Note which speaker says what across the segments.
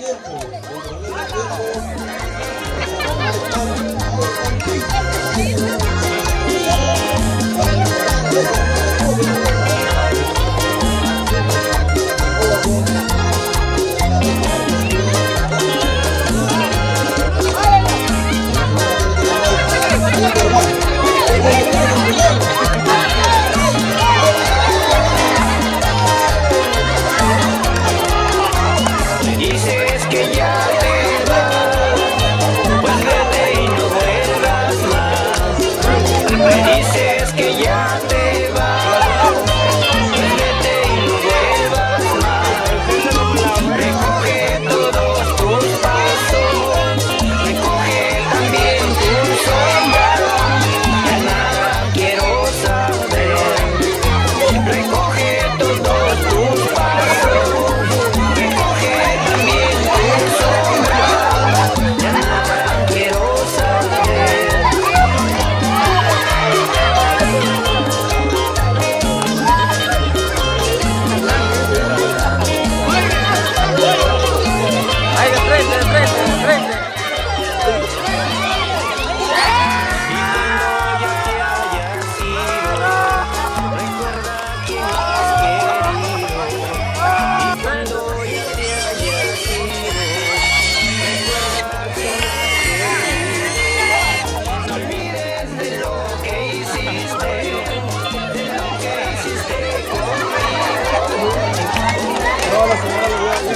Speaker 1: 业主委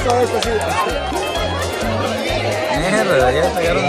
Speaker 1: todo esto.
Speaker 2: Mierda, eh, ya pegaron.